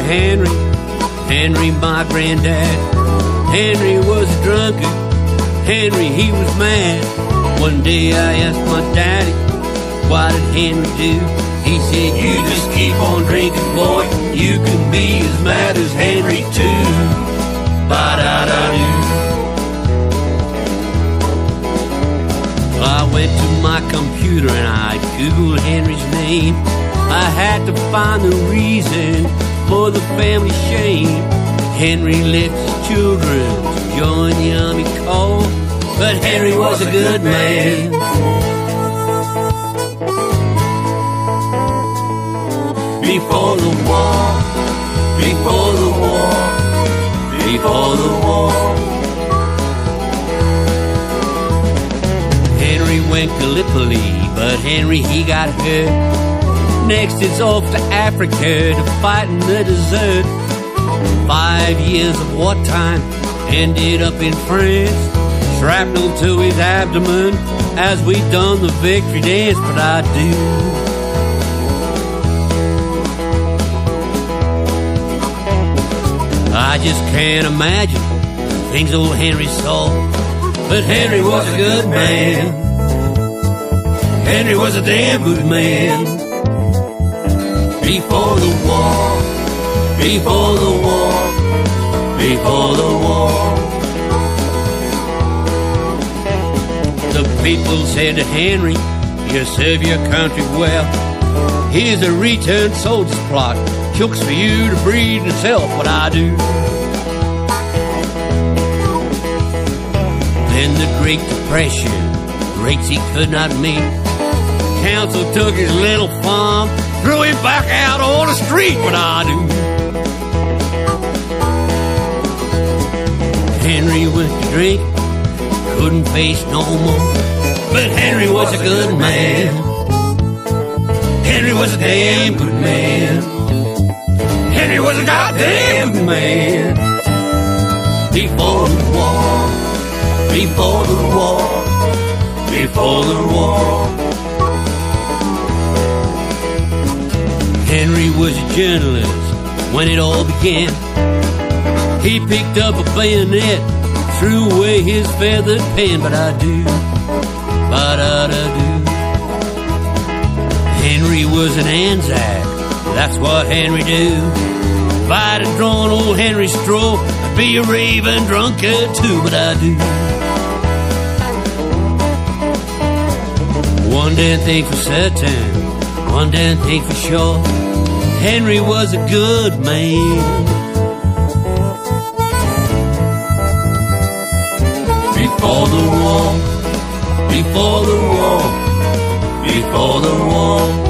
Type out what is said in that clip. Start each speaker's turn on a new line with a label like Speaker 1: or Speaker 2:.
Speaker 1: of Henry, Henry, my granddad. Henry was a drunkard, Henry, he was mad. One day I asked my daddy, what did Henry do? He said, You just keep on drinking, boy. You can be as mad as Henry, too. Ba da da doo. I went to my computer and I Googled Henry's name. I had to find the reason for the family shame. Henry left his children to join the army call, but Henry was a good man. Before the war, before the war, before the war. Henry went Gallipoli, but Henry he got hurt. Next it's off to Africa to fight in the desert. Five years of wartime ended up in France. Shrapnel to his abdomen as we done the victory dance, but I do. I just can't imagine things old Henry saw. But Henry was a good man. Henry was a damn good man. Before the war, before the war, before the war. The people said to Henry, You serve your country well. Here's a return soldier's plot. Chooks for you to breed and sell what I do. Then the Great Depression, rates he could not meet. Council took his little farm, threw him back out on the street, what I do. Henry went to drink, couldn't face no more. But Henry was a good man. Henry was a damn good man. Henry was a goddamn good man. Before the war, before the war, before the war. Journalist when it all began. He picked up a bayonet, threw away his feathered pen, but I do, but I do. Henry was an Anzac, that's what Henry do. If I'd have drawn old Henry straw, I'd be a raving drunkard too, but I do. One damn thing for certain, one damn thing for sure. Henry was a good man. Before the war, before the war, before the war.